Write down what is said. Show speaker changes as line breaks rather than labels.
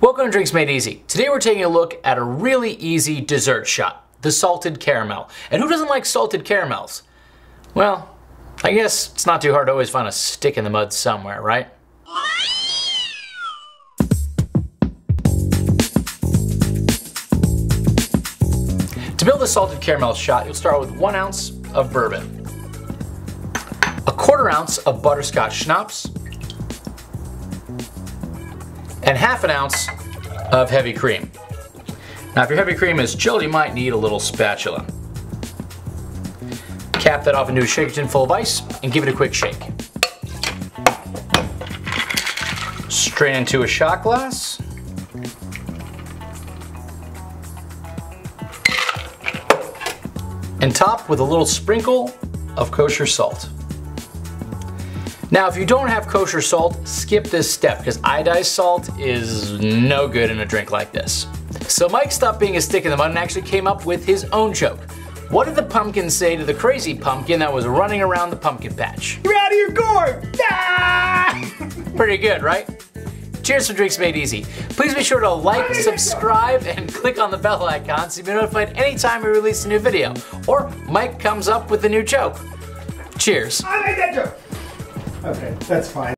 Welcome to Drinks Made Easy. Today we're taking a look at a really easy dessert shot, the salted caramel. And who doesn't like salted caramels? Well, I guess it's not too hard to always find a stick in the mud somewhere, right? To build a salted caramel shot, you'll start with one ounce of bourbon, a quarter ounce of butterscotch schnapps, and half an ounce of heavy cream. Now if your heavy cream is chilled, you might need a little spatula. Cap that off into a shaker tin full of ice and give it a quick shake. Strain into a shot glass. And top with a little sprinkle of kosher salt. Now, if you don't have kosher salt, skip this step because iodized salt is no good in a drink like this. So Mike stopped being a stick in the mud and actually came up with his own joke. What did the pumpkin say to the crazy pumpkin that was running around the pumpkin patch?
You're out of your gourd! Ah!
Pretty good, right? Cheers for Drinks Made Easy. Please be sure to like, subscribe, and click on the bell icon so you'll be notified anytime we release a new video. Or Mike comes up with a new joke. Cheers.
I like that joke. Okay, that's fine.